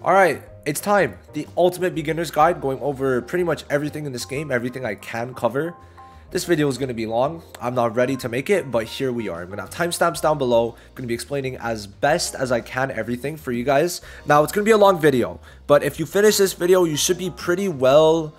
Alright, it's time. The ultimate beginner's guide going over pretty much everything in this game, everything I can cover. This video is going to be long. I'm not ready to make it, but here we are. I'm going to have timestamps down below. I'm going to be explaining as best as I can everything for you guys. Now, it's going to be a long video, but if you finish this video, you should be pretty well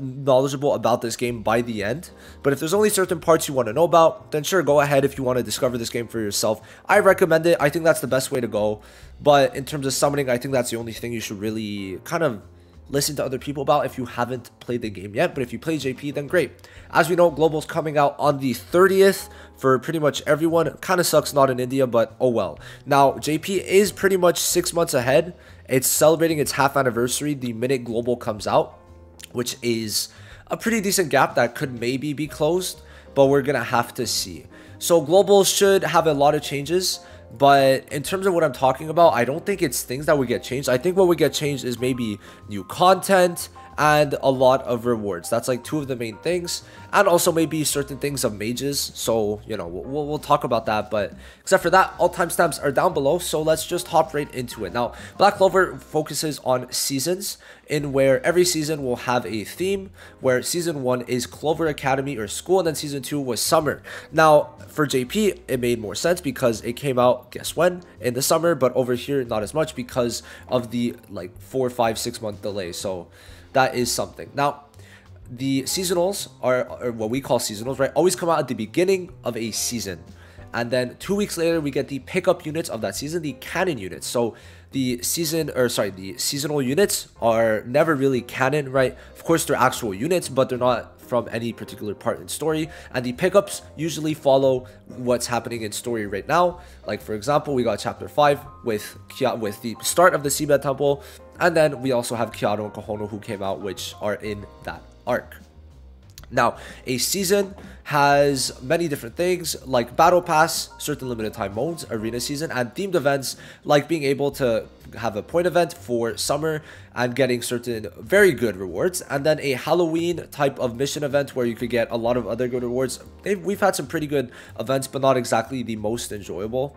knowledgeable about this game by the end. But if there's only certain parts you want to know about, then sure, go ahead if you want to discover this game for yourself. I recommend it. I think that's the best way to go. But in terms of summoning, I think that's the only thing you should really kind of listen to other people about if you haven't played the game yet. But if you play JP, then great. As we know, Global's coming out on the 30th for pretty much everyone. Kind of sucks not in India, but oh well. Now, JP is pretty much six months ahead. It's celebrating its half anniversary the minute Global comes out which is a pretty decent gap that could maybe be closed, but we're going to have to see. So global should have a lot of changes, but in terms of what I'm talking about, I don't think it's things that would get changed. I think what would get changed is maybe new content, and a lot of rewards. That's like two of the main things. And also maybe certain things of mages. So, you know, we'll, we'll talk about that. But except for that, all timestamps are down below. So let's just hop right into it. Now, Black Clover focuses on seasons in where every season will have a theme where season one is Clover Academy or school and then season two was summer. Now, for JP, it made more sense because it came out, guess when, in the summer, but over here, not as much because of the like four, five, six month delay. So that is something. Now, the seasonals are, what we call seasonals, right? Always come out at the beginning of a season. And then two weeks later, we get the pickup units of that season, the canon units. So the season, or sorry, the seasonal units are never really canon, right? Of course, they're actual units, but they're not from any particular part in story. And the pickups usually follow what's happening in story right now. Like, for example, we got chapter 5 with, with the start of the Seabed Temple, and then we also have Kiato and Kahono who came out, which are in that arc. Now, a season has many different things like battle pass, certain limited time modes, arena season, and themed events like being able to have a point event for summer and getting certain very good rewards, and then a Halloween type of mission event where you could get a lot of other good rewards. we've had some pretty good events, but not exactly the most enjoyable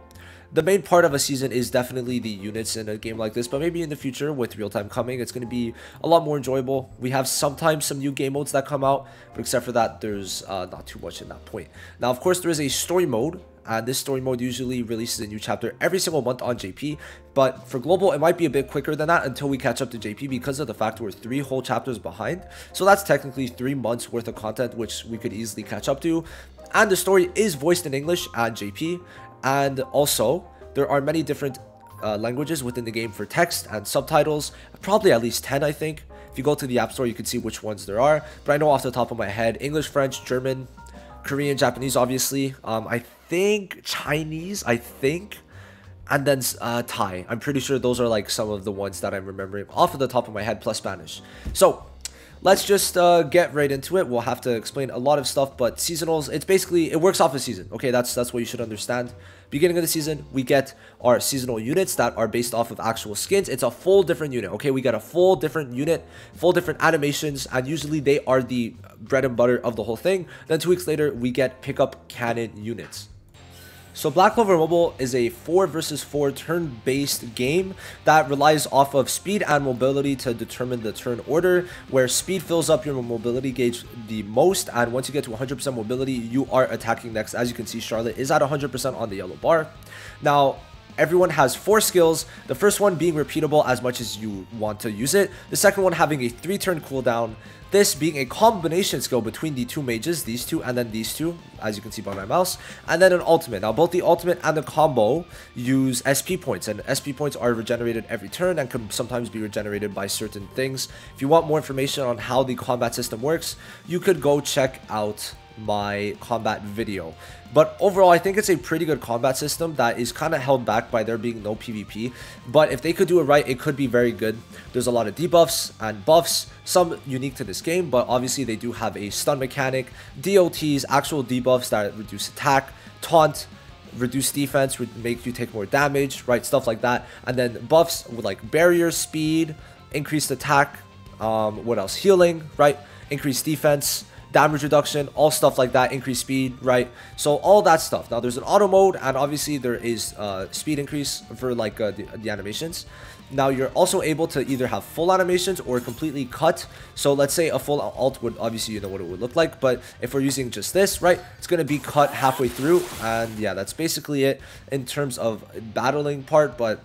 the main part of a season is definitely the units in a game like this, but maybe in the future with real time coming, it's going to be a lot more enjoyable. We have sometimes some new game modes that come out, but except for that, there's uh, not too much in that point. Now, of course, there is a story mode, and this story mode usually releases a new chapter every single month on JP, but for global, it might be a bit quicker than that until we catch up to JP because of the fact we're three whole chapters behind. So that's technically three months worth of content, which we could easily catch up to. And the story is voiced in English at JP, and also, there are many different uh, languages within the game for text and subtitles, probably at least 10 I think. If you go to the App Store, you can see which ones there are. But I know off the top of my head, English, French, German, Korean, Japanese, obviously. Um, I think Chinese, I think. And then uh, Thai. I'm pretty sure those are like some of the ones that I'm remembering off of the top of my head, plus Spanish. So, let's just uh, get right into it. We'll have to explain a lot of stuff, but seasonals, it's basically, it works off a season. Okay, that's that's what you should understand. Beginning of the season, we get our seasonal units that are based off of actual skins. It's a full different unit, okay? We get a full different unit, full different animations, and usually they are the bread and butter of the whole thing. Then two weeks later, we get pickup canon units. So Black Clover Mobile is a 4 versus 4 turn-based game that relies off of speed and mobility to determine the turn order, where speed fills up your mobility gauge the most, and once you get to 100% mobility, you are attacking next. As you can see, Charlotte is at 100% on the yellow bar. Now, everyone has four skills. The first one being repeatable as much as you want to use it. The second one having a three turn cooldown. This being a combination skill between the two mages, these two and then these two, as you can see by my mouse. And then an ultimate. Now both the ultimate and the combo use SP points and SP points are regenerated every turn and can sometimes be regenerated by certain things. If you want more information on how the combat system works, you could go check out my combat video. But overall, I think it's a pretty good combat system that is kind of held back by there being no PvP. But if they could do it right, it could be very good. There's a lot of debuffs and buffs, some unique to this game, but obviously they do have a stun mechanic, DOTs, actual debuffs that reduce attack, taunt, reduce defense, would make you take more damage, right? Stuff like that. And then buffs with like barrier speed, increased attack, um, what else? Healing, right? Increased defense damage reduction, all stuff like that, increased speed, right? So all that stuff. Now there's an auto mode and obviously there is uh, speed increase for like uh, the, the, animations. Now you're also able to either have full animations or completely cut. So let's say a full alt would obviously you know what it would look like, but if we're using just this, right, it's going to be cut halfway through. And yeah, that's basically it in terms of battling part, but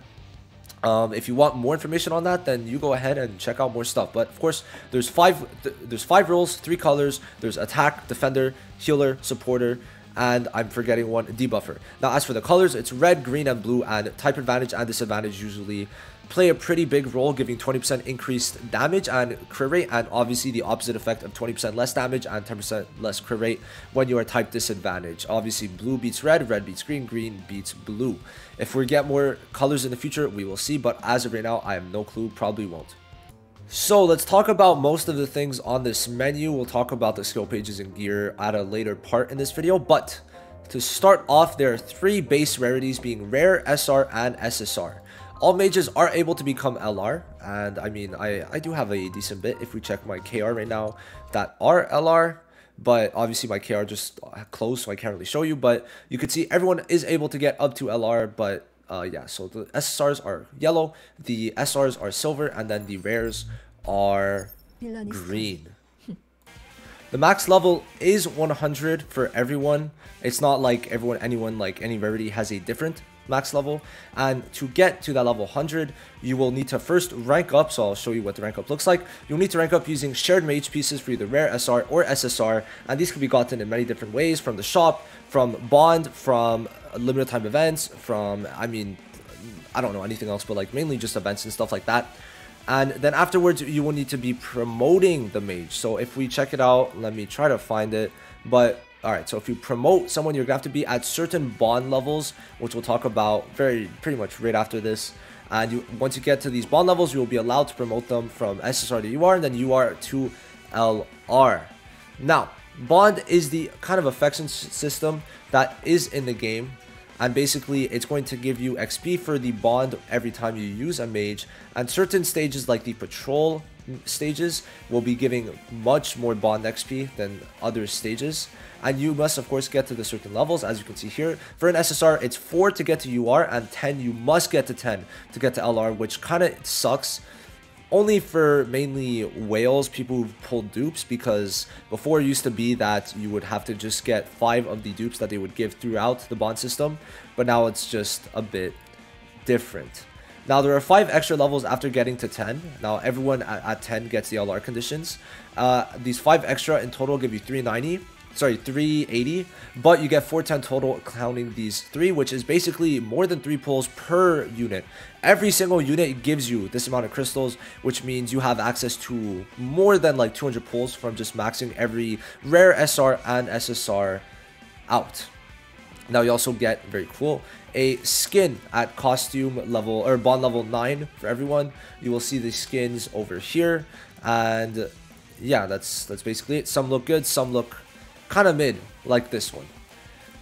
um, if you want more information on that, then you go ahead and check out more stuff. But of course, there's five th there's five roles, three colors. There's attack, defender, healer, supporter, and I'm forgetting one, debuffer. Now, as for the colors, it's red, green, and blue, and type advantage and disadvantage usually play a pretty big role, giving 20% increased damage and crit rate, and obviously the opposite effect of 20% less damage and 10% less crit rate when you are type disadvantage. Obviously, blue beats red, red beats green, green beats blue. If we get more colors in the future, we will see, but as of right now, I have no clue, probably won't. So let's talk about most of the things on this menu. We'll talk about the skill pages and gear at a later part in this video, but to start off, there are three base rarities being Rare, SR, and SSR. All mages are able to become LR, and I mean, I, I do have a decent bit if we check my KR right now that are LR, but obviously my KR just closed, so I can't really show you, but you can see everyone is able to get up to LR, but uh, yeah, so the SSRs are yellow, the SRs are silver, and then the rares are green. The max level is 100 for everyone. It's not like everyone, anyone, like any rarity has a different max level. And to get to that level 100, you will need to first rank up. So I'll show you what the rank up looks like. You'll need to rank up using shared mage pieces for either rare SR or SSR. And these can be gotten in many different ways from the shop, from bond, from limited time events, from, I mean, I don't know anything else, but like mainly just events and stuff like that. And then afterwards, you will need to be promoting the mage. So if we check it out, let me try to find it. But all right, so if you promote someone, you're gonna have to be at certain bond levels, which we'll talk about very pretty much right after this. And you, once you get to these bond levels, you will be allowed to promote them from SSR to UR and then UR to LR. Now, bond is the kind of affection system that is in the game. And basically, it's going to give you XP for the bond every time you use a mage. And certain stages like the patrol stages will be giving much more bond XP than other stages. And you must of course get to the certain levels as you can see here. For an SSR it's 4 to get to UR and 10 you must get to 10 to get to LR which kind of sucks. Only for mainly whales people who pulled dupes because before it used to be that you would have to just get 5 of the dupes that they would give throughout the bond system. But now it's just a bit different now there are 5 extra levels after getting to 10 now everyone at, at 10 gets the LR conditions. Uh, these 5 extra in total give you 390 sorry 380 but you get 410 total counting these three which is basically more than three pulls per unit. Every single unit gives you this amount of crystals which means you have access to more than like 200 pulls from just maxing every rare sr and ssr out. Now you also get very cool a skin at costume level or bond level 9 for everyone you will see the skins over here and yeah that's that's basically it some look good some look kind of mid, like this one.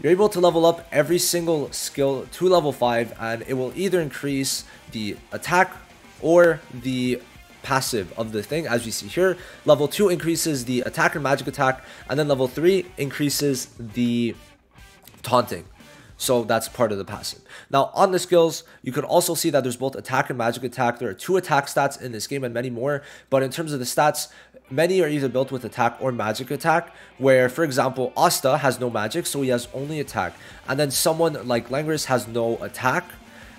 You're able to level up every single skill to level 5, and it will either increase the attack or the passive of the thing, as we see here. Level 2 increases the attack and magic attack, and then level 3 increases the taunting. So that's part of the passive. Now on the skills, you can also see that there's both attack and magic attack. There are two attack stats in this game and many more. But in terms of the stats, many are either built with attack or magic attack, where, for example, Asta has no magic, so he has only attack. And then someone like Langris has no attack,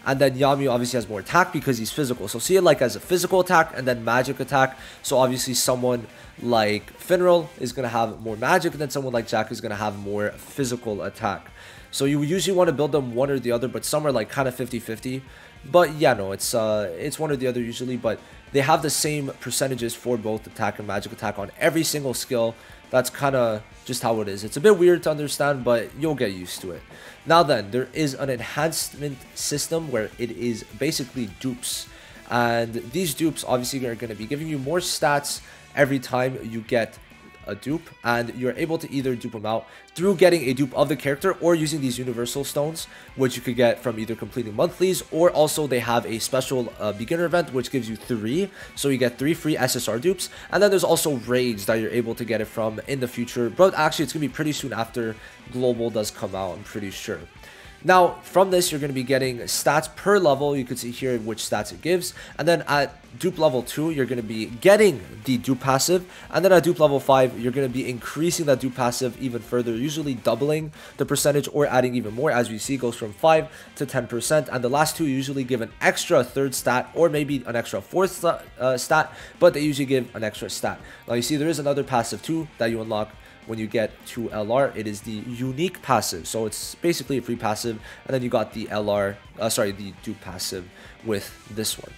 and then Yami obviously has more attack because he's physical. So see it like as a physical attack and then magic attack. So obviously someone like Finral is going to have more magic, then someone like Jack is going to have more physical attack. So you usually want to build them one or the other, but some are like kind of 50-50. But yeah, no, it's uh, it's one or the other usually, but they have the same percentages for both attack and magic attack on every single skill. That's kind of just how it is. It's a bit weird to understand, but you'll get used to it. Now then, there is an enhancement system where it is basically dupes. And these dupes obviously are going to be giving you more stats every time you get a dupe and you're able to either dupe them out through getting a dupe of the character or using these universal stones which you could get from either completing monthlies or also they have a special uh, beginner event which gives you three. So you get three free ssr dupes. And then there's also raids that you're able to get it from in the future. But actually it's gonna be pretty soon after global does come out i'm pretty sure Now, from this, you're going to be getting stats per level. You can see here which stats it gives. And then at dupe level 2, you're going to be getting the dupe passive. And then at dupe level 5, you're going to be increasing that dupe passive even further, usually doubling the percentage or adding even more. As we see, goes from 5 to 10%. And the last two usually give an extra third stat or maybe an extra fourth uh, stat, but they usually give an extra stat. Now, you see there is another passive too that you unlock when you get to LR. It is the unique passive. So it's basically a free passive. And then you got the LR, uh, sorry, the dupe passive with this one.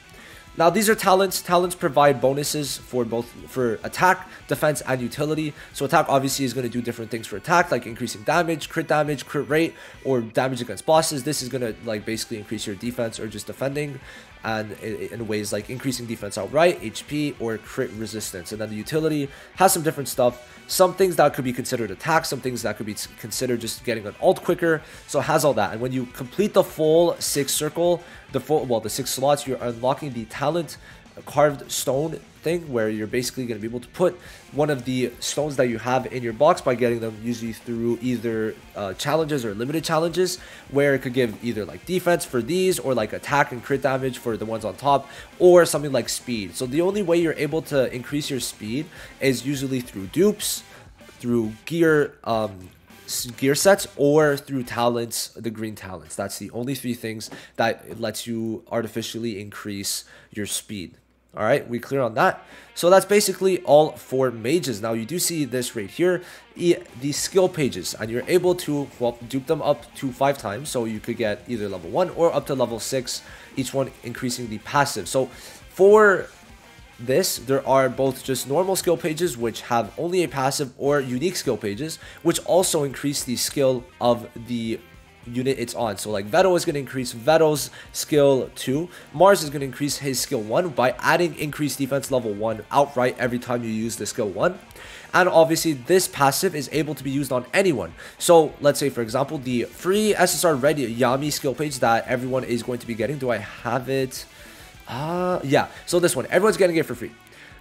Now these are talents. Talents provide bonuses for both for attack, defense, and utility. So attack obviously is going to do different things for attack, like increasing damage, crit damage, crit rate, or damage against bosses. This is going to like basically increase your defense or just defending and in ways like increasing defense outright, HP, or crit resistance. And then the utility has some different stuff. Some things that could be considered attack, some things that could be considered just getting an ult quicker. So it has all that. And when you complete the full six circle, the full, well, the six slots, you're unlocking the talent carved stone thing where you're basically going to be able to put one of the stones that you have in your box by getting them usually through either uh, challenges or limited challenges where it could give either like defense for these or like attack and crit damage for the ones on top or something like speed. So the only way you're able to increase your speed is usually through dupes, through gear um, gear sets or through talents, the green talents. That's the only three things that lets you artificially increase your speed. All right, we clear on that. So that's basically all for mages. Now you do see this right here, the skill pages, and you're able to well dupe them up to five times. So you could get either level one or up to level six, each one increasing the passive. So for this, there are both just normal skill pages, which have only a passive, or unique skill pages, which also increase the skill of the unit it's on. So like Vetto is going to increase Vetto's skill 2. Mars is going to increase his skill 1 by adding increased defense level 1 outright every time you use the skill 1. And obviously this passive is able to be used on anyone. So let's say for example the free SSR ready Yami skill page that everyone is going to be getting. Do I have it? Uh, yeah. So this one, everyone's getting it for free.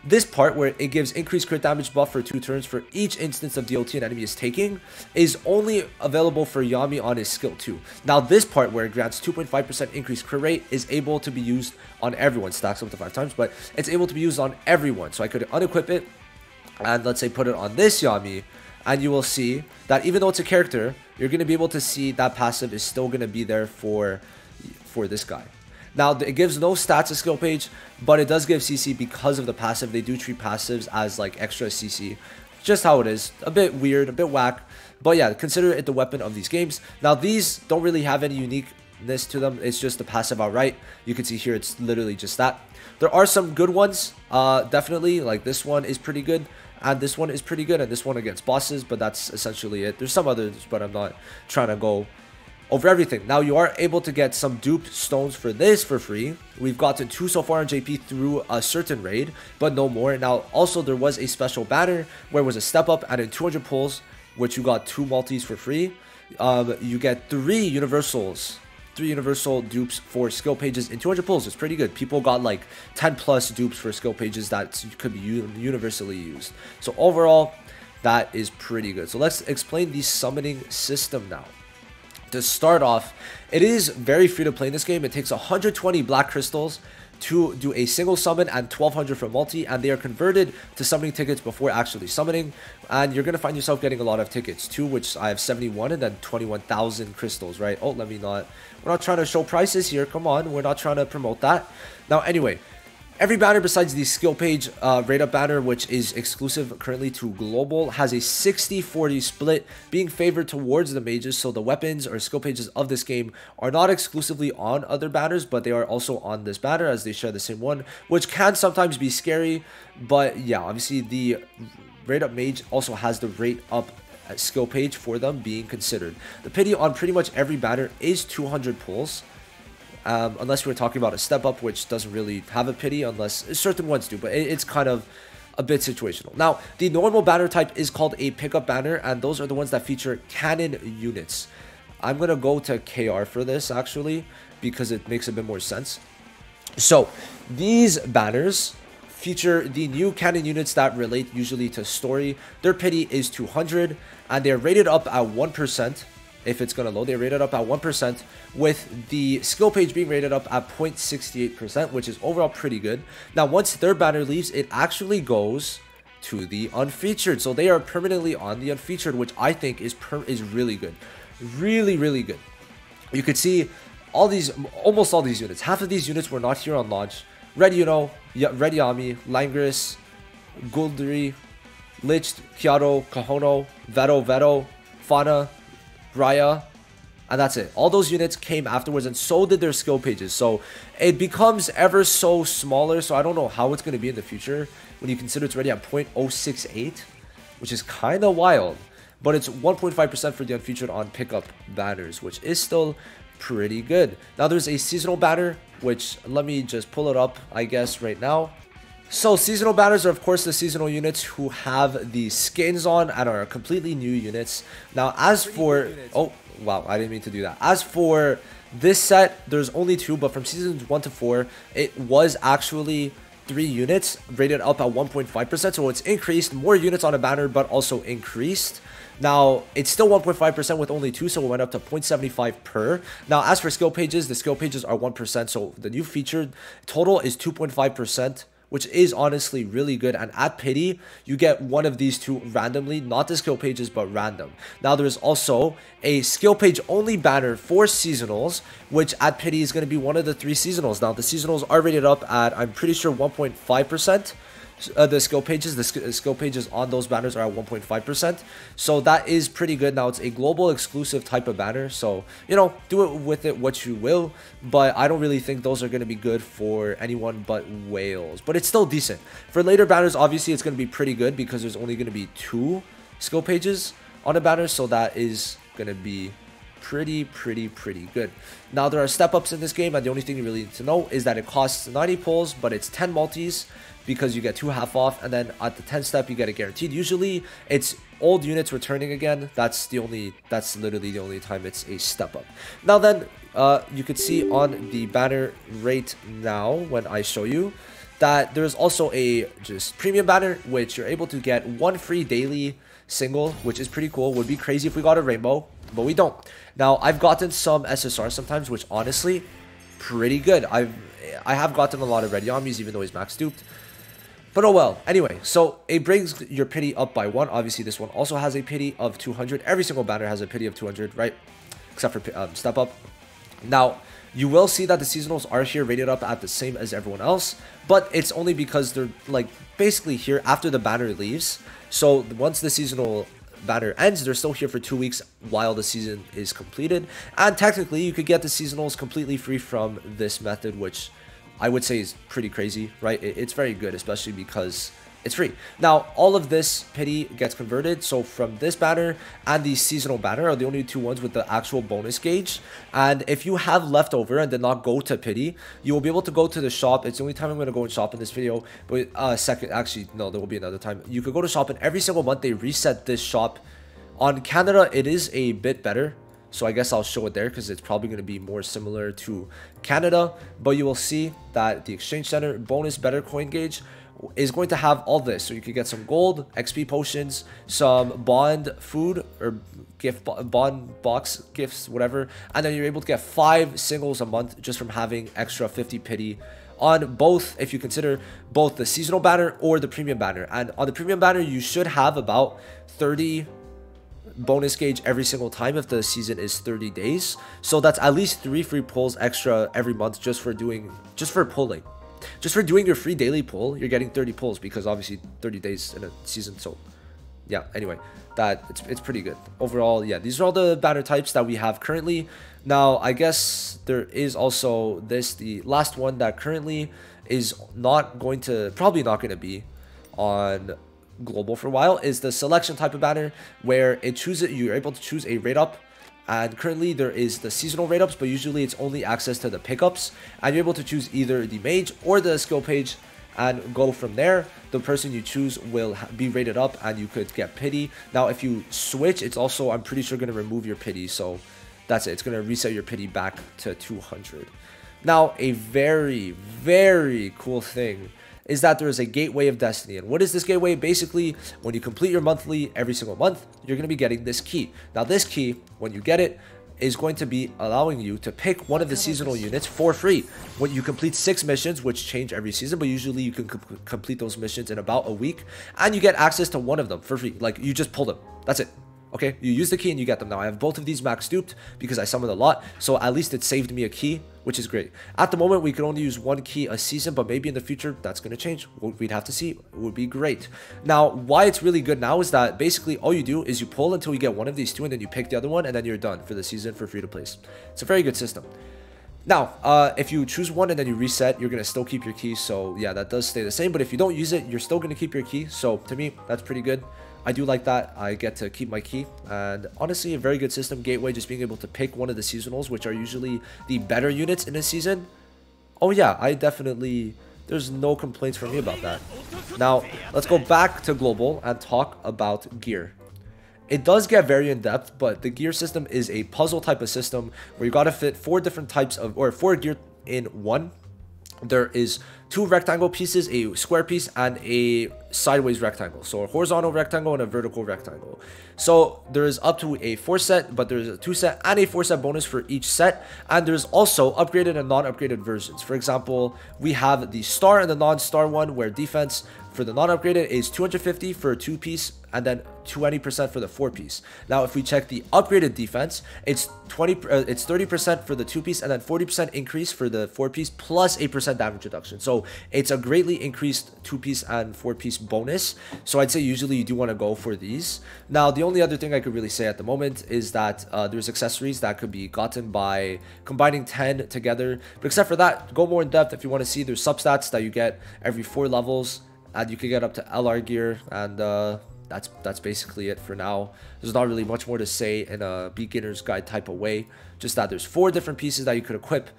This part where it gives increased crit damage buff for 2 turns for each instance of DOT an enemy is taking is only available for Yami on his skill 2. Now this part where it grants 2.5% increased crit rate is able to be used on everyone, stacks up to 5 times, but it's able to be used on everyone. So I could unequip it and let's say put it on this Yami and you will see that even though it's a character, you're going to be able to see that passive is still going to be there for, for this guy. Now, it gives no stats to skill page, but it does give CC because of the passive. They do treat passives as like extra CC. Just how it is. A bit weird, a bit whack. But yeah, consider it the weapon of these games. Now, these don't really have any uniqueness to them. It's just the passive outright. You can see here, it's literally just that. There are some good ones, uh, definitely. Like this one is pretty good. And this one is pretty good. And this one against bosses, but that's essentially it. There's some others, but I'm not trying to go over everything. Now you are able to get some dupe stones for this for free. We've gotten two so far on JP through a certain raid, but no more. Now also there was a special banner where it was a step up and in 200 pulls, which you got two multis for free. Um, you get three universals three universal dupes for skill pages in 200 pulls. It's pretty good. People got like 10 plus dupes for skill pages that could be universally used. So overall, that is pretty good. So let's explain the summoning system now to start off, it is very free to play in this game. It takes 120 black crystals to do a single summon and 1200 for multi and they are converted to summoning tickets before actually summoning. And you're going to find yourself getting a lot of tickets too which I have 71 and then 21,000 crystals right? Oh let me not we're not trying to show prices here. Come on we're not trying to promote that. Now anyway Every banner besides the skill page uh, rate up banner, which is exclusive currently to global, has a 60-40 split being favored towards the mages. So the weapons or skill pages of this game are not exclusively on other banners, but they are also on this banner as they share the same one, which can sometimes be scary. But yeah, obviously the rate up mage also has the rate up skill page for them being considered. The pity on pretty much every banner is 200 pulls um, unless we're talking about a step up, which doesn't really have a pity, unless certain ones do, but it, it's kind of a bit situational. Now, the normal banner type is called a pickup banner, and those are the ones that feature canon units. I'm going to go to KR for this, actually, because it makes a bit more sense. So, these banners feature the new canon units that relate usually to story. Their pity is 200, and they're rated up at 1%, if it's going to load. They rated up at 1%, with the skill page being rated up at 0.68%, which is overall pretty good. Now, once their banner leaves, it actually goes to the unfeatured. So they are permanently on the unfeatured, which I think is is really good. Really, really good. You could see all these, almost all these units. Half of these units were not here on launch. Red Yuno, Red Yami, Langris, Guldri, Lich, Kiato, Kahono, Vetto, Vetto, Fana, Rhya, and that's it. All those units came afterwards, and so did their skill pages. So it becomes ever so smaller, so I don't know how it's going to be in the future when you consider it's already at 0.068, which is kind of wild. But it's 1.5% for the unfeatured on pickup banners, which is still pretty good. Now there's a seasonal banner, which let me just pull it up, I guess, right now. So seasonal banners are of course the seasonal units who have the skins on and are completely new units. Now as for oh wow I didn't mean to do that. As for this set there's only two but from seasons 1 to 4 it was actually three units rated up at 1.5% so it's increased more units on a banner but also increased now, it's still 1.5% with only two, so it went up to 0.75 per. Now, as for skill pages, the skill pages are 1%, so the new feature total is 2.5% which is honestly really good. And at Pity, you get one of these two randomly, not the skill pages, but random. Now, there's also a skill page only banner for seasonals, which at Pity is going to be one of the three seasonals. Now, the seasonals are rated up at, I'm pretty sure, 1.5% uh, the skill pages the sk uh, skill pages on those banners are at 1.5% so that is pretty good. Now it's a global exclusive type of banner. So you know do it with it what you will but i don't really think those are going to be good for anyone but whales. But it's still decent. For later banners obviously it's going to be pretty good because there's only going to be two skill pages on a banner so that is going to be pretty, pretty, pretty good. Now, there are step-ups in this game, and the only thing you really need to know is that it costs 90 pulls, but it's 10 multis, because you get two half off and then at the 10 step you get it guaranteed. Usually it's old units returning again. That's the only that's literally the only time it's a step up now then uh, you can see on the banner right now when I show you that there's also a just premium banner which you're able to get one free daily single which is pretty cool. Would be crazy if we got a rainbow but we don't now I've gotten some SSR sometimes which honestly pretty good I've I have gotten a lot of red Yamis even though he's max duped but oh well. Anyway, so it brings your pity up by one. Obviously, this one also has a pity of 200. Every single banner has a pity of 200, right? Except for um, step up. Now, you will see that the seasonals are here rated up at the same as everyone else, but it's only because they're like basically here after the banner leaves. So once the seasonal banner ends, they're still here for two weeks while the season is completed. And technically, you could get the seasonals completely free from this method, which I would say is pretty crazy, right? It's very good, especially because it's free. Now, all of this pity gets converted. So from this banner and the seasonal banner are the only two ones with the actual bonus gauge. And if you have leftover and did not go to pity, you will be able to go to the shop. It's the only time I'm going to go and shop in this video. But uh, second, actually, no, there will be another time. You could go to shop and every single month they reset this shop. On Canada, it is a bit better so I guess I'll show it there because it's probably going to be more similar to Canada. But you will see that the Exchange Center bonus better coin gauge is going to have all this. So you can get some gold, XP potions, some bond food or gift bond box gifts, whatever. And then you're able to get five singles a month just from having extra 50 pity on both if you consider both the seasonal banner or the premium banner and on the premium banner you should have about 30 bonus gauge every single time if the season is 30 days. So that's at least three free pulls extra every month just for doing, just for pulling. Just for doing your free daily pull, you're getting 30 pulls because obviously 30 days in a season. So yeah, anyway, that it's, it's pretty good. Overall, yeah, these are all the banner types that we have currently. Now, I guess there is also this, the last one that currently is not going to, probably not going to be on global for a while is the selection type of banner where it chooses you're able to choose a rate up and currently there is the seasonal rate ups but usually it's only access to the pickups. And you're able to choose either the mage or the skill page and go from there. The person you choose will be rated up and you could get pity. Now if you switch it's also i'm pretty sure going to remove your pity. So that's it. It's going to reset your pity back to 200 now a very very cool thing is that there is a gateway of destiny. And what is this gateway? Basically, when you complete your monthly every single month, you're going to be getting this key. Now, this key, when you get it, is going to be allowing you to pick one of the seasonal units for free. When you complete six missions, which change every season, but usually you can complete those missions in about a week, and you get access to one of them for free. Like, you just pull them. That's it. Okay, you use the key and you get them. Now, I have both of these max duped because I summoned a lot, so at least it saved me a key, which is great. At the moment, we can only use one key a season, but maybe in the future, that's going to change. We'd have to see. It would be great. Now, why it's really good now is that basically all you do is you pull until you get one of these two, and then you pick the other one, and then you're done for the season for free to place. It's a very good system. Now, uh, if you choose one and then you reset, you're going to still keep your key. So yeah, that does stay the same. But if you don't use it, you're still going to keep your key. So to me, that's pretty good. I do like that. I get to keep my key. And honestly, a very good system. Gateway, just being able to pick one of the seasonals, which are usually the better units in a season. Oh yeah, I definitely... There's no complaints from me about that. Now, let's go back to global and talk about gear. It does get very in-depth, but the gear system is a puzzle type of system where you gotta fit four different types of, or four gear in one. There is two rectangle pieces, a square piece, and a sideways rectangle. So a horizontal rectangle and a vertical rectangle. So there is up to a four set, but there's a two set and a four set bonus for each set. And there's also upgraded and non-upgraded versions. For example, we have the star and the non-star one where defense for the non-upgraded is 250 for a two piece and then 20% for the four piece. Now, if we check the upgraded defense, it's 20, uh, it's 30% for the two piece and then 40% increase for the four piece plus 8% damage reduction. So it's a greatly increased two piece and four piece bonus. So I'd say usually you do want to go for these. Now, the only other thing I could really say at the moment is that uh, there's accessories that could be gotten by combining 10 together. But except for that, go more in depth if you want to see there's substats that you get every four levels and you can get up to LR gear and uh, that's that's basically it for now. There's not really much more to say in a beginner's guide type of way. Just that there's four different pieces that you could equip.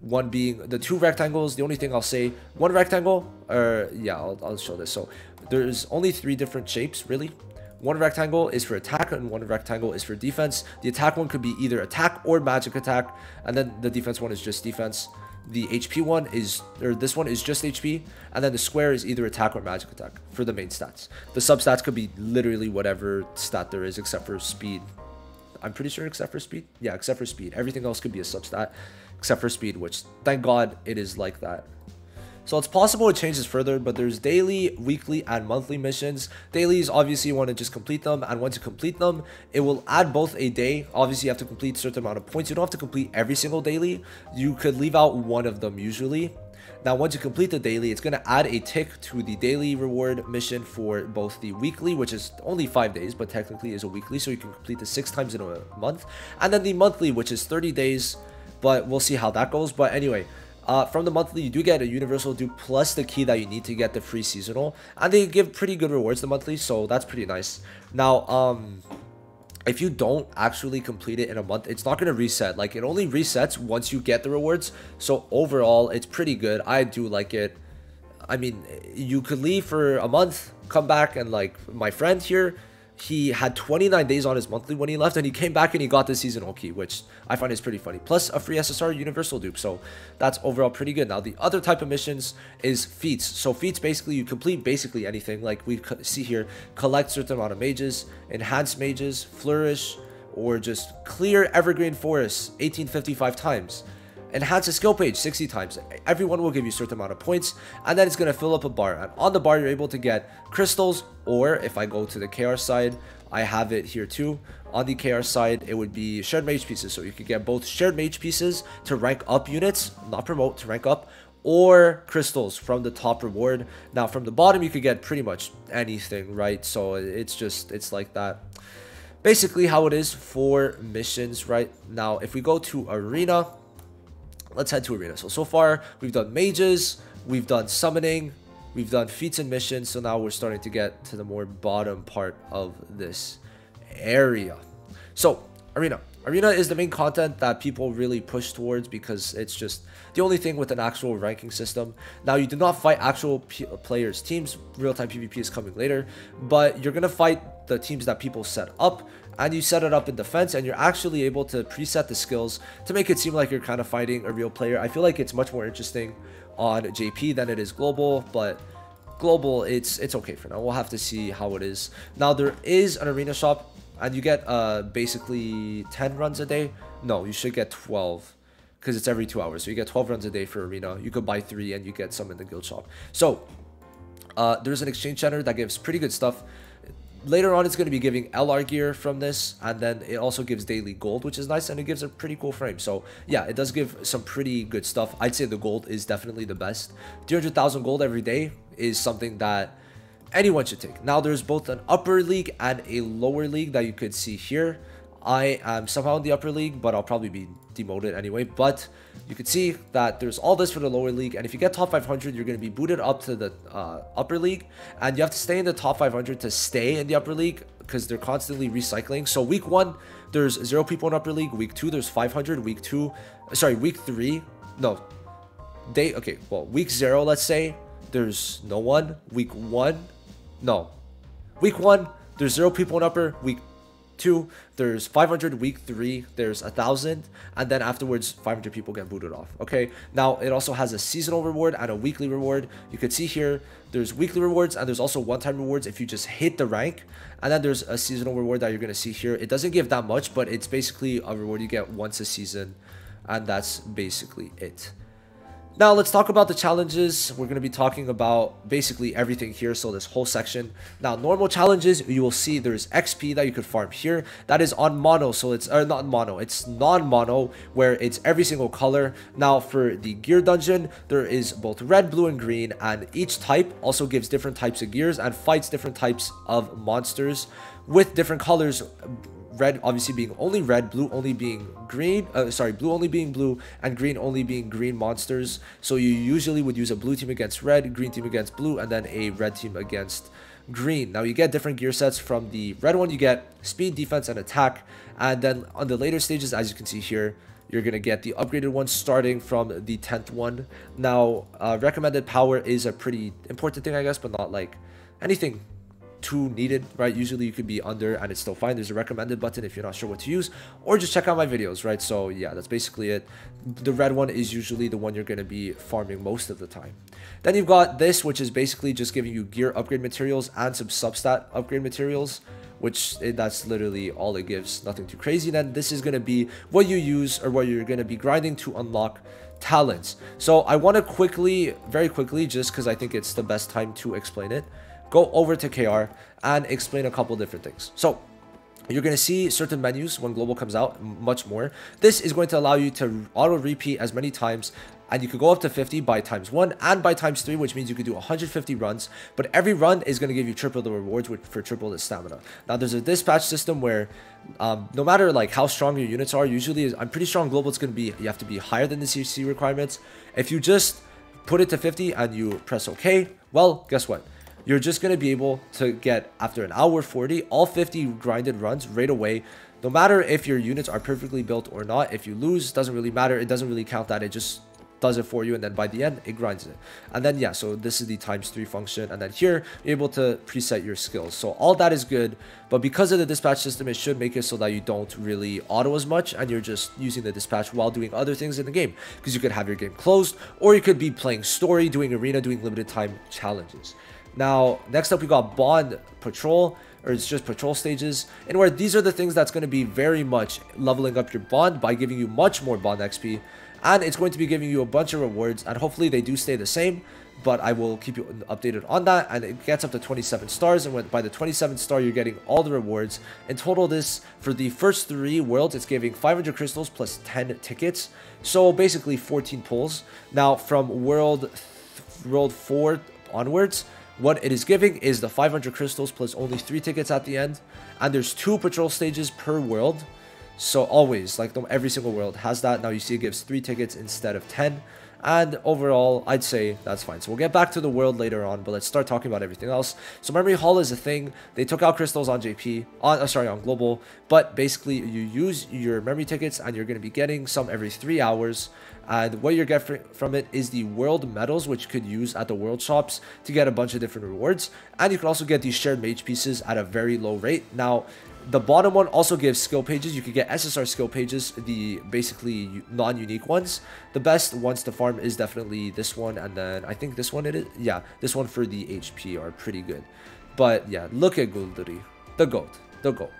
One being the two rectangles. The only thing I'll say, one rectangle, or yeah, I'll, I'll show this. So there's only three different shapes really. One rectangle is for attack and one rectangle is for defense. The attack one could be either attack or magic attack, and then the defense one is just defense the HP one is, or this one is just HP, and then the square is either attack or magic attack for the main stats. The substats could be literally whatever stat there is except for speed. I'm pretty sure except for speed. Yeah, except for speed. Everything else could be a substat except for speed, which thank God it is like that. So it's possible it changes further, but there's daily, weekly, and monthly missions. Dailies, obviously you want to just complete them, and once you complete them, it will add both a day. Obviously you have to complete a certain amount of points. You don't have to complete every single daily. You could leave out one of them usually. Now, once you complete the daily, it's going to add a tick to the daily reward mission for both the weekly, which is only five days, but technically is a weekly, so you can complete it six times in a month. And then the monthly, which is 30 days, but we'll see how that goes. But anyway, uh, from the monthly, you do get a universal dupe plus the key that you need to get the free seasonal. And they give pretty good rewards the monthly, so that's pretty nice. Now, um, if you don't actually complete it in a month, it's not going to reset. Like, it only resets once you get the rewards. So, overall, it's pretty good. I do like it. I mean, you could leave for a month, come back, and like my friend here, he had 29 days on his monthly when he left and he came back and he got the seasonal key which i find is pretty funny. Plus a free ssr universal dupe so that's overall pretty good. Now the other type of missions is feats. So feats basically you complete basically anything. Like we see here collect certain amount of mages enhance mages flourish or just clear evergreen forests 1855 times enhance a skill page 60 times. Everyone will give you a certain amount of points, and then it's going to fill up a bar. And on the bar, you're able to get crystals, or if I go to the KR side, I have it here too. On the KR side, it would be shared mage pieces. So you could get both shared mage pieces to rank up units, not promote, to rank up, or crystals from the top reward. Now, from the bottom, you could get pretty much anything, right? So it's just, it's like that. Basically how it is for missions, right? Now, if we go to arena, let's head to arena. So, so far we've done mages, we've done summoning, we've done feats and missions. So now we're starting to get to the more bottom part of this area. So arena. Arena is the main content that people really push towards because it's just the only thing with an actual ranking system. Now, you do not fight actual players' teams. Real-time PvP is coming later. But you're going to fight the teams that people set up and you set it up in defense and you're actually able to preset the skills to make it seem like you're kind of fighting a real player. I feel like it's much more interesting on JP than it is global, but global, it's it's okay for now. We'll have to see how it is. Now, there is an arena shop, and you get uh, basically 10 runs a day. No, you should get 12 because it's every two hours. So you get 12 runs a day for arena. You could buy three and you get some in the guild shop. So uh, there's an exchange center that gives pretty good stuff. Later on, it's going to be giving LR gear from this, and then it also gives daily gold, which is nice, and it gives a pretty cool frame. So yeah, it does give some pretty good stuff. I'd say the gold is definitely the best. 300,000 gold every day is something that anyone should take. Now, there's both an upper league and a lower league that you could see here. I am somehow in the upper league, but I'll probably be demoted anyway. But you can see that there's all this for the lower league. And if you get top 500, you're going to be booted up to the uh, upper league. And you have to stay in the top 500 to stay in the upper league because they're constantly recycling. So week one, there's zero people in upper league. Week two, there's 500. Week two, sorry, week three, no, day, okay, well, week zero, let's say, there's no one. Week one, no. Week one, there's zero people in upper. Week two, there's 500 week three, there's a thousand, and then afterwards 500 people get booted off. Okay, now it also has a seasonal reward and a weekly reward. You can see here there's weekly rewards and there's also one-time rewards if you just hit the rank, and then there's a seasonal reward that you're gonna see here. It doesn't give that much, but it's basically a reward you get once a season, and that's basically it. Now let's talk about the challenges. We're going to be talking about basically everything here, so this whole section. Now normal challenges, you will see there's XP that you could farm here. That is on mono, so it's uh, not mono, it's non-mono where it's every single color. Now for the gear dungeon, there is both red, blue, and green, and each type also gives different types of gears and fights different types of monsters with different colors red obviously being only red, blue only being green, uh, sorry, blue only being blue, and green only being green monsters. So you usually would use a blue team against red, green team against blue, and then a red team against green. Now you get different gear sets from the red one, you get speed, defense, and attack. And then on the later stages, as you can see here, you're going to get the upgraded one starting from the 10th one. Now, uh, recommended power is a pretty important thing, I guess, but not like anything too needed, right? Usually you could be under and it's still fine. There's a recommended button if you're not sure what to use, or just check out my videos, right? So yeah, that's basically it. The red one is usually the one you're going to be farming most of the time. Then you've got this, which is basically just giving you gear upgrade materials and some substat upgrade materials which eh, that's literally all it gives nothing too crazy then this is going to be what you use or what you're going to be grinding to unlock talents so i want to quickly very quickly just because i think it's the best time to explain it go over to KR and explain a couple different things. So you're going to see certain menus when global comes out much more. This is going to allow you to auto repeat as many times and you could go up to 50 by times 1 and by times 3 which means you could do 150 runs but every run is going to give you triple the rewards for triple the stamina. Now there's a dispatch system where um, no matter like how strong your units are usually i'm pretty strong global it's going to be you have to be higher than the cc requirements. If you just put it to 50 and you press ok well guess what you're just going to be able to get, after an hour 40, all 50 grinded runs right away. No matter if your units are perfectly built or not, if you lose, doesn't really matter. It doesn't really count that. It just does it for you and then by the end it grinds it and then yeah so this is the times three function and then here you're able to preset your skills so all that is good but because of the dispatch system it should make it so that you don't really auto as much and you're just using the dispatch while doing other things in the game because you could have your game closed or you could be playing story doing arena doing limited time challenges now, next up, we got Bond Patrol, or it's just patrol stages, and where these are the things that's going to be very much leveling up your Bond by giving you much more Bond XP, and it's going to be giving you a bunch of rewards, and hopefully they do stay the same, but I will keep you updated on that, and it gets up to 27 stars, and by the 27th star, you're getting all the rewards. In total, this, for the first three worlds, it's giving 500 crystals plus 10 tickets, so basically 14 pulls. Now, from world, world 4 onwards, what it is giving is the 500 crystals plus only 3 tickets at the end. And there's 2 patrol stages per world. So always, like every single world has that. Now you see it gives 3 tickets instead of 10. And overall, I'd say that's fine. So we'll get back to the world later on, but let's start talking about everything else. So memory hall is a thing. They took out crystals on JP, on uh, sorry, on global, but basically you use your memory tickets and you're going to be getting some every three hours. And what you get from it is the world medals, which you could use at the world shops to get a bunch of different rewards. And you can also get these shared mage pieces at a very low rate. Now, The bottom one also gives skill pages. You could get SSR skill pages, the basically non-unique ones. The best ones to farm is definitely this one, and then I think this one it is. Yeah, this one for the HP are pretty good. But yeah, look at Gulduri, the goat, the goat.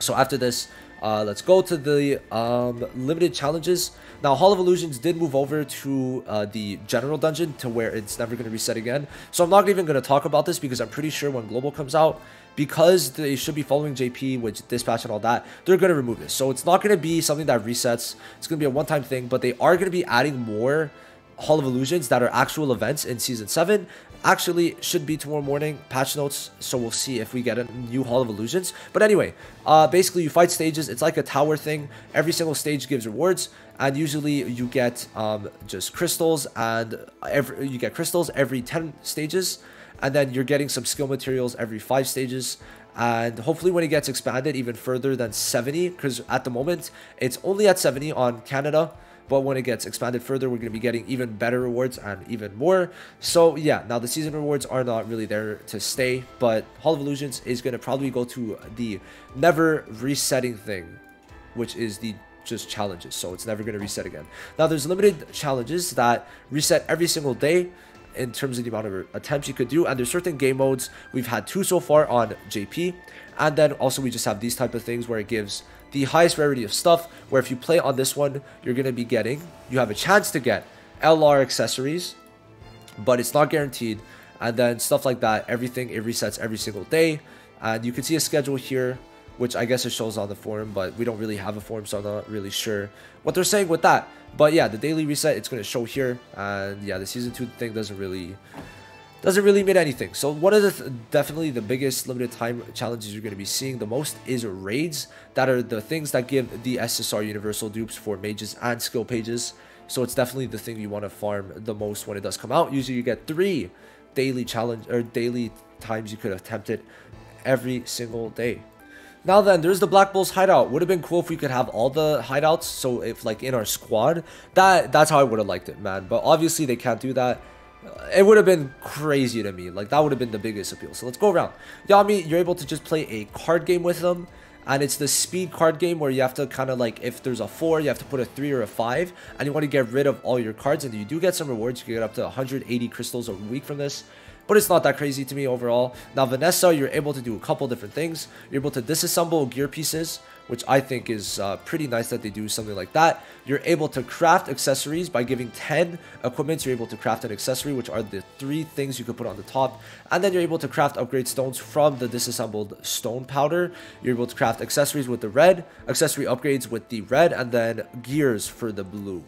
So after this, uh, let's go to the um, limited challenges. Now, Hall of Illusions did move over to uh, the general dungeon to where it's never going to reset again. So I'm not even going to talk about this because I'm pretty sure when Global comes out, because they should be following JP with dispatch and all that, they're going to remove this. So it's not going to be something that resets. It's going to be a one-time thing, but they are going to be adding more Hall of Illusions that are actual events in Season 7 actually should be tomorrow morning. Patch notes so we'll see if we get a new hall of illusions. But anyway uh basically you fight stages. It's like a tower thing. Every single stage gives rewards and usually you get um just crystals and every you get crystals every 10 stages and then you're getting some skill materials every five stages. And hopefully when it gets expanded even further than 70 because at the moment it's only at 70 on canada but when it gets expanded further, we're going to be getting even better rewards and even more. So yeah, now the season rewards are not really there to stay, but Hall of Illusions is going to probably go to the never resetting thing, which is the just challenges. So it's never going to reset again. Now there's limited challenges that reset every single day in terms of the amount of attempts you could do and there's certain game modes we've had two so far on jp and then also we just have these type of things where it gives the highest rarity of stuff, where if you play on this one, you're going to be getting, you have a chance to get LR accessories, but it's not guaranteed. And then stuff like that, everything, it resets every single day. And you can see a schedule here, which I guess it shows on the forum, but we don't really have a forum, so I'm not really sure what they're saying with that. But yeah, the daily reset, it's going to show here. And yeah, the Season 2 thing doesn't really doesn't really mean anything. So one of the th definitely the biggest limited time challenges you're going to be seeing the most is raids that are the things that give the SSR universal dupes for mages and skill pages. So it's definitely the thing you want to farm the most when it does come out. Usually you get three daily challenge or daily times you could attempt it every single day. Now then, there's the Black Bulls hideout. Would have been cool if we could have all the hideouts. So if like in our squad, that that's how I would have liked it, man. But obviously they can't do that it would have been crazy to me. Like, that would have been the biggest appeal. So let's go around. Yami, you're able to just play a card game with them. And it's the speed card game where you have to kind of like, if there's a 4, you have to put a 3 or a 5. And you want to get rid of all your cards. And you do get some rewards. You can get up to 180 crystals a week from this but it's not that crazy to me overall. Now, Vanessa, you're able to do a couple different things. You're able to disassemble gear pieces, which I think is uh, pretty nice that they do something like that. You're able to craft accessories by giving 10 equipments. You're able to craft an accessory, which are the three things you could put on the top. And then you're able to craft upgrade stones from the disassembled stone powder. You're able to craft accessories with the red, accessory upgrades with the red, and then gears for the blue.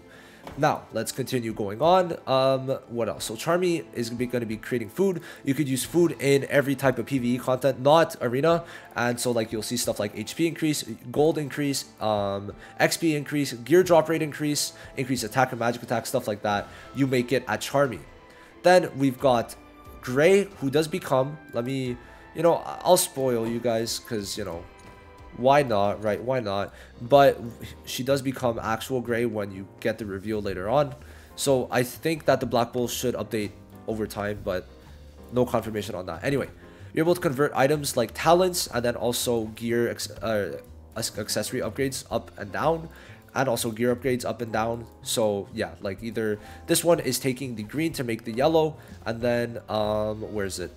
Now, let's continue going on. Um, what else? So Charmy is going to be creating food. You could use food in every type of PvE content, not arena. And so like you'll see stuff like HP increase, gold increase, um, XP increase, gear drop rate increase, increase attack and magic attack, stuff like that. You make it at Charmy. Then we've got Gray, who does become, let me, you know, I'll spoil you guys because, you know, why not, right? Why not? But she does become actual gray when you get the reveal later on. So I think that the Black Bull should update over time, but no confirmation on that. Anyway, you're able to convert items like talents and then also gear uh, accessory upgrades up and down and also gear upgrades up and down so yeah like either this one is taking the green to make the yellow and then um where is it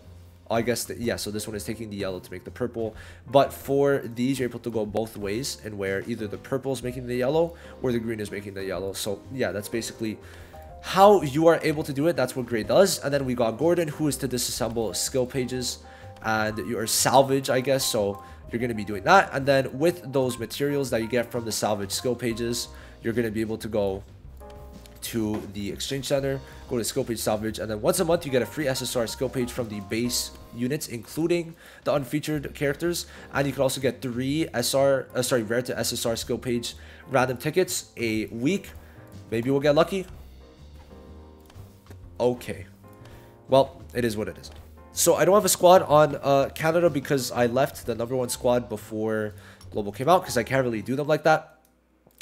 I guess, the, yeah, so this one is taking the yellow to make the purple. But for these, you're able to go both ways and where either the purple is making the yellow or the green is making the yellow. So yeah, that's basically how you are able to do it. That's what Gray does. And then we got Gordon, who is to disassemble skill pages and your salvage, I guess. So you're going to be doing that. And then with those materials that you get from the salvage skill pages, you're going to be able to go to the exchange center, go to skill page salvage, and then once a month you get a free SSR skill page from the base units, including the unfeatured characters, and you can also get three SR, uh, sorry, rare to SSR skill page random tickets a week. Maybe we'll get lucky. Okay, well, it is what it is. So I don't have a squad on uh, Canada because I left the number one squad before Global came out because I can't really do them like that.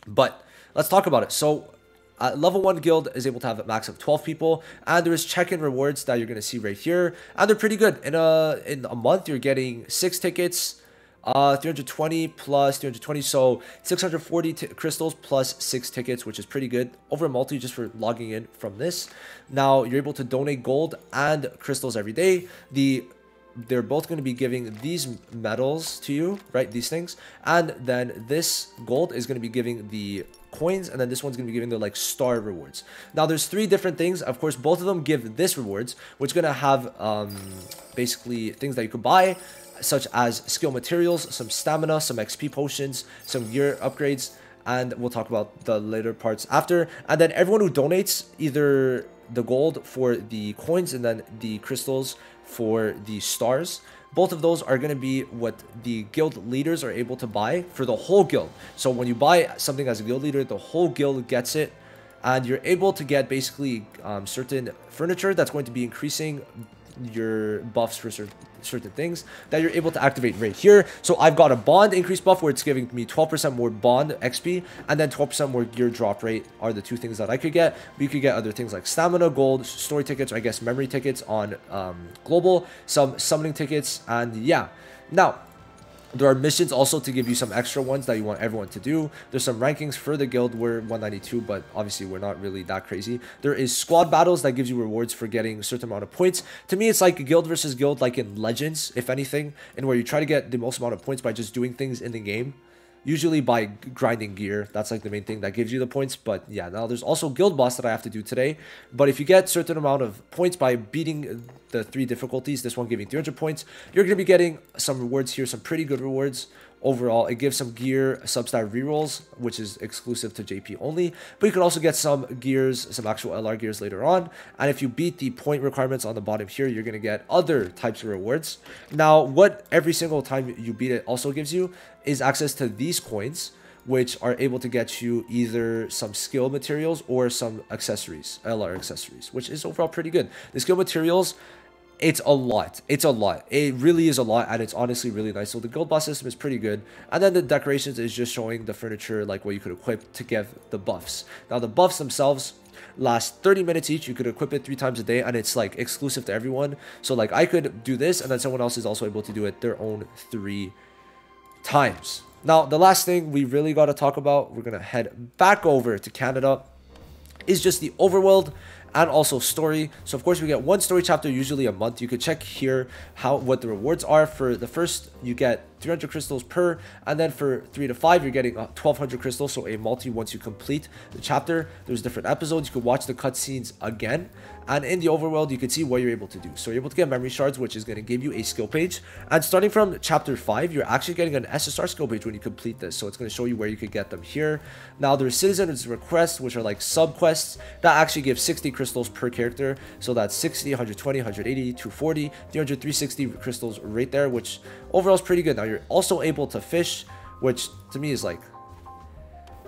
But let's talk about it. So uh, level 1 guild is able to have a max of 12 people, and there's check-in rewards that you're going to see right here, and they're pretty good. In a, in a month, you're getting 6 tickets, Uh, 320 plus 320, so 640 crystals plus six tickets, which is pretty good. Over multi, just for logging in from this. Now you're able to donate gold and crystals every day. The they're both going to be giving these medals to you, right? These things. And then this gold is going to be giving the coins and then this one's going to be giving the like star rewards. Now there's three different things. Of course both of them give this rewards which going to have um basically things that you could buy such as skill materials some stamina some xp potions some gear upgrades and we'll talk about the later parts after. And then everyone who donates either the gold for the coins and then the crystals for the stars both of those are going to be what the guild leaders are able to buy for the whole guild. So when you buy something as a guild leader, the whole guild gets it. And you're able to get basically um, certain furniture that's going to be increasing your buffs for certain certain things that you're able to activate right here. So I've got a bond increase buff where it's giving me 12% more bond XP and then 12% more gear drop rate are the two things that I could get. But you could get other things like stamina, gold, story tickets, or I guess memory tickets on um, global, some summoning tickets, and yeah. Now, there are missions also to give you some extra ones that you want everyone to do. There's some rankings for the guild. We're 192, but obviously we're not really that crazy. There is squad battles that gives you rewards for getting a certain amount of points. To me, it's like a guild versus guild, like in Legends, if anything, and where you try to get the most amount of points by just doing things in the game usually by grinding gear that's like the main thing that gives you the points but yeah now there's also guild boss that i have to do today but if you get certain amount of points by beating the three difficulties this one giving 300 points you're going to be getting some rewards here some pretty good rewards overall. It gives some gear substat rerolls, which is exclusive to JP only. But you can also get some gears, some actual LR gears later on. And if you beat the point requirements on the bottom here, you're going to get other types of rewards. Now, what every single time you beat it also gives you is access to these coins which are able to get you either some skill materials or some accessories, LR accessories, which is overall pretty good. The skill materials it's a lot. It's a lot. It really is a lot, and it's honestly really nice. So the guild boss system is pretty good. And then the decorations is just showing the furniture, like what you could equip to give the buffs. Now the buffs themselves last 30 minutes each. You could equip it three times a day, and it's like exclusive to everyone. So like I could do this, and then someone else is also able to do it their own three times. Now the last thing we really got to talk about, we're gonna head back over to Canada, is just the overworld and also story. So of course we get one story chapter usually a month. You could check here how what the rewards are. For the first you get 300 crystals per and then for 3 to 5 you're getting uh, 1200 crystals. So a multi once you complete the chapter. There's different episodes. You could watch the cutscenes again and in the overworld you can see what you're able to do so you're able to get memory shards which is going to give you a skill page and starting from chapter 5 you're actually getting an ssr skill page when you complete this so it's going to show you where you could get them here now there's citizens requests which are like sub quests that actually give 60 crystals per character so that's 60 120 180 240 300 360 crystals right there which overall is pretty good now you're also able to fish, which to me is like,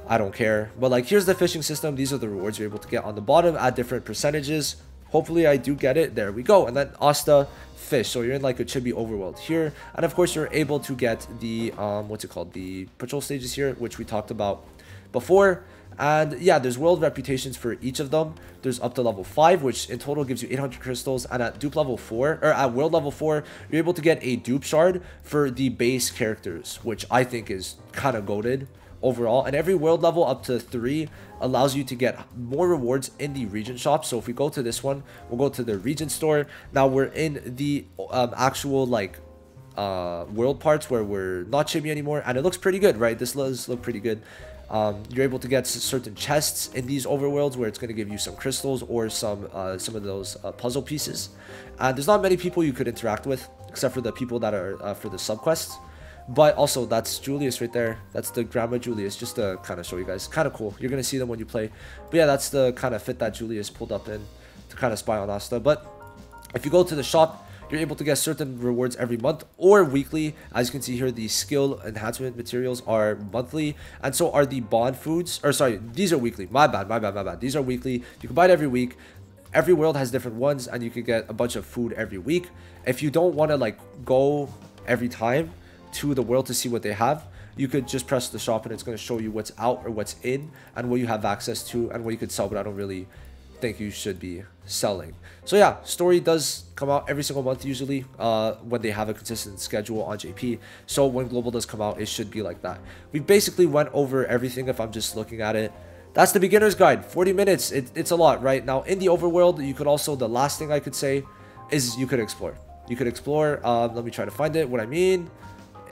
I don't care. But like, here's the fishing system. These are the rewards you're able to get on the bottom at different percentages. Hopefully I do get it. There we go. And then Asta fish. So you're in like a chibi overworld here. And of course you're able to get the, um, what's it called? The patrol stages here, which we talked about before. And yeah, there's world reputations for each of them. There's up to level 5, which in total gives you 800 crystals. And at dupe level 4, or at world level 4, you're able to get a dupe shard for the base characters, which I think is kind of goaded overall. And every world level up to 3 allows you to get more rewards in the region shop. So if we go to this one, we'll go to the region store. Now we're in the um, actual like uh, world parts where we're not chibi anymore. And it looks pretty good, right? This does look pretty good. Um, you're able to get certain chests in these overworlds where it's going to give you some crystals or some uh, some of those uh, puzzle pieces. And there's not many people you could interact with except for the people that are uh, for the subquests. But also, that's Julius right there. That's the Grandma Julius, just to kind of show you guys. Kind of cool. You're going to see them when you play. But yeah, that's the kind of fit that Julius pulled up in to kind of spy on Asta. But if you go to the shop, you're able to get certain rewards every month or weekly. As you can see here, the skill enhancement materials are monthly, and so are the bond foods. Or sorry, these are weekly. My bad, my bad, my bad. These are weekly. You can buy it every week. Every world has different ones, and you can get a bunch of food every week. If you don't want to like go every time to the world to see what they have, you could just press the shop and it's going to show you what's out or what's in and what you have access to and what you could sell but i don't really think you should be selling. So yeah, story does come out every single month usually uh, when they have a consistent schedule on JP. So when global does come out, it should be like that. We basically went over everything if I'm just looking at it. That's the beginner's guide. 40 minutes. It, it's a lot, right? Now in the overworld, you could also, the last thing I could say is you could explore. You could explore. Um, let me try to find it. What I mean.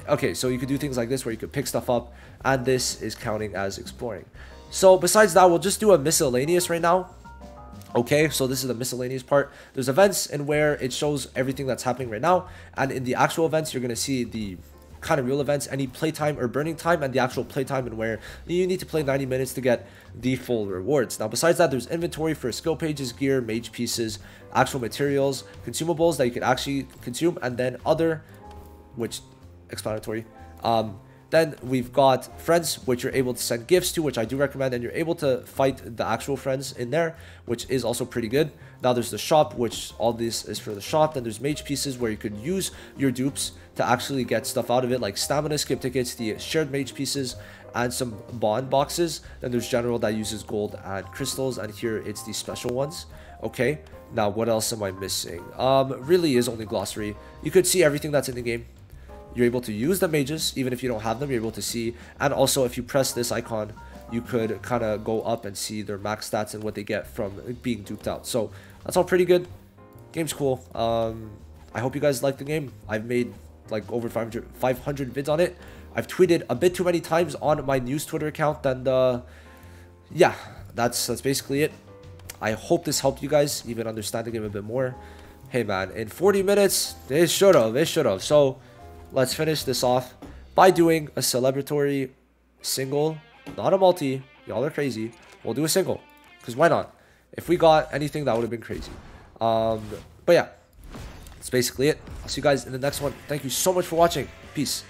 Okay, so you could do things like this where you could pick stuff up and this is counting as exploring. So besides that, we'll just do a miscellaneous right now. Okay, so this is the miscellaneous part. There's events and where it shows everything that's happening right now. And in the actual events, you're going to see the kind of real events, any playtime or burning time, and the actual playtime and where you need to play 90 minutes to get the full rewards. Now, besides that, there's inventory for skill pages, gear, mage pieces, actual materials, consumables that you can actually consume, and then other, which explanatory, um, then we've got friends, which you're able to send gifts to, which I do recommend, and you're able to fight the actual friends in there, which is also pretty good. Now there's the shop, which all this is for the shop. Then there's mage pieces where you could use your dupes to actually get stuff out of it, like stamina skip tickets, the shared mage pieces, and some bond boxes. Then there's general that uses gold and crystals, and here it's the special ones. Okay, now what else am I missing? Um, really is only glossary. You could see everything that's in the game you're able to use the mages even if you don't have them you're able to see. And also if you press this icon you could kind of go up and see their max stats and what they get from being duped out. So that's all pretty good. Game's cool. Um i hope you guys like the game. I've made like over 500 500 vids on it. I've tweeted a bit too many times on my news twitter account and uh yeah that's that's basically it. I hope this helped you guys even understand the game a bit more. Hey man in 40 minutes it should have it should have. So let's finish this off by doing a celebratory single, not a multi. Y'all are crazy. We'll do a single, because why not? If we got anything, that would have been crazy. Um, but yeah, that's basically it. I'll see you guys in the next one. Thank you so much for watching. Peace.